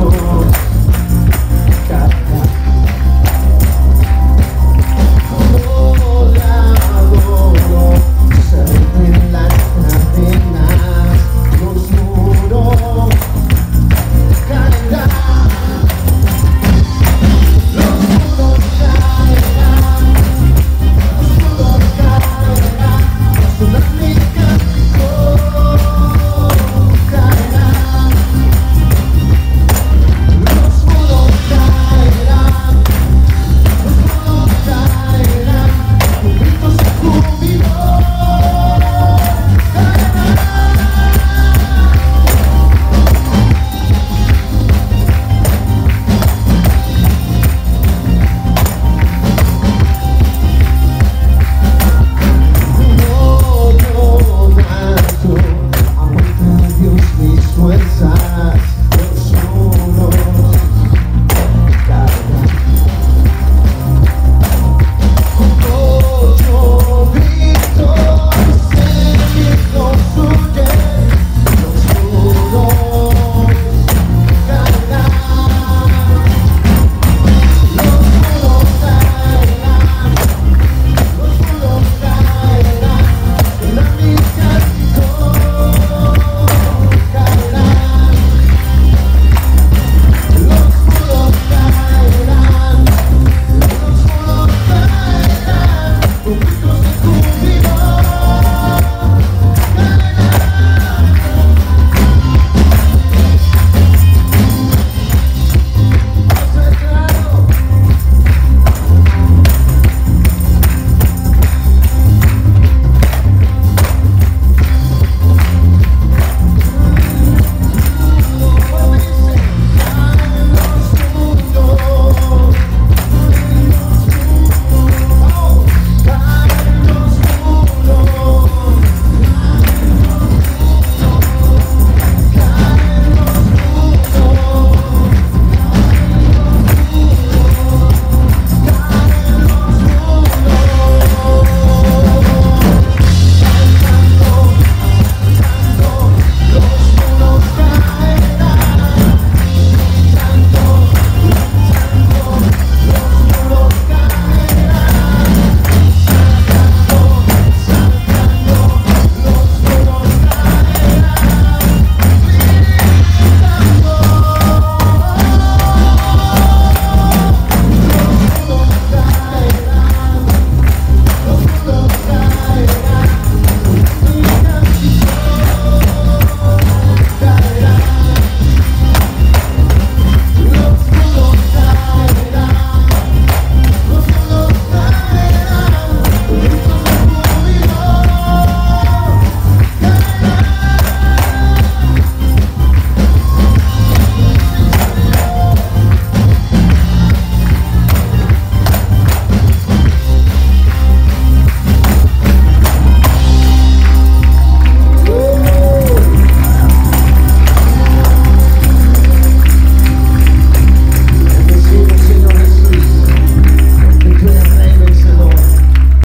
Oh.